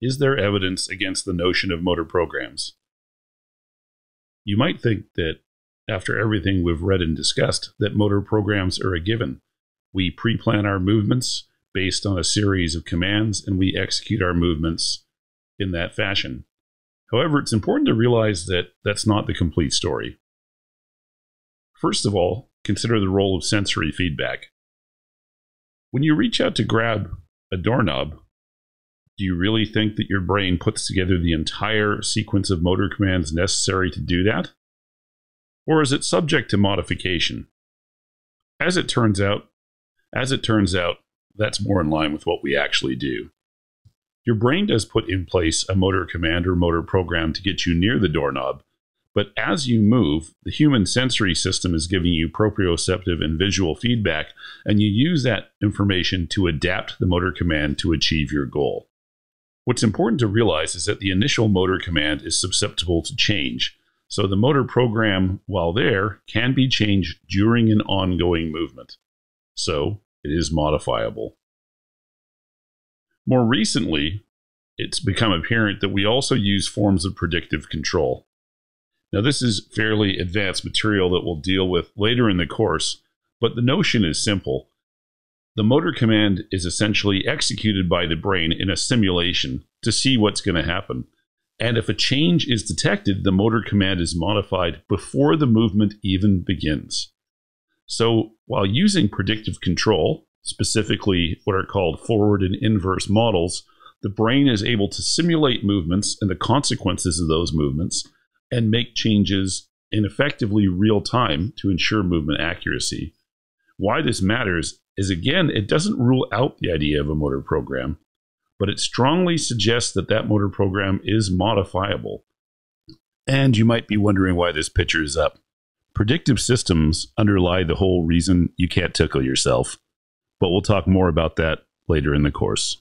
is there evidence against the notion of motor programs? You might think that after everything we've read and discussed, that motor programs are a given. We pre plan our movements based on a series of commands and we execute our movements in that fashion. However, it's important to realize that that's not the complete story. First of all, consider the role of sensory feedback. When you reach out to grab a doorknob, do you really think that your brain puts together the entire sequence of motor commands necessary to do that? Or is it subject to modification? As it turns out, as it turns out, that's more in line with what we actually do. Your brain does put in place a motor command or motor program to get you near the doorknob, but as you move, the human sensory system is giving you proprioceptive and visual feedback, and you use that information to adapt the motor command to achieve your goal. What's important to realize is that the initial motor command is susceptible to change, so the motor program, while there, can be changed during an ongoing movement. So it is modifiable. More recently, it's become apparent that we also use forms of predictive control. Now, this is fairly advanced material that we'll deal with later in the course, but the notion is simple. The motor command is essentially executed by the brain in a simulation to see what's going to happen. And if a change is detected, the motor command is modified before the movement even begins. So, while using predictive control, specifically what are called forward and inverse models, the brain is able to simulate movements and the consequences of those movements and make changes in effectively real time to ensure movement accuracy. Why this matters is again, it doesn't rule out the idea of a motor program, but it strongly suggests that that motor program is modifiable. And you might be wondering why this picture is up. Predictive systems underlie the whole reason you can't tickle yourself, but we'll talk more about that later in the course.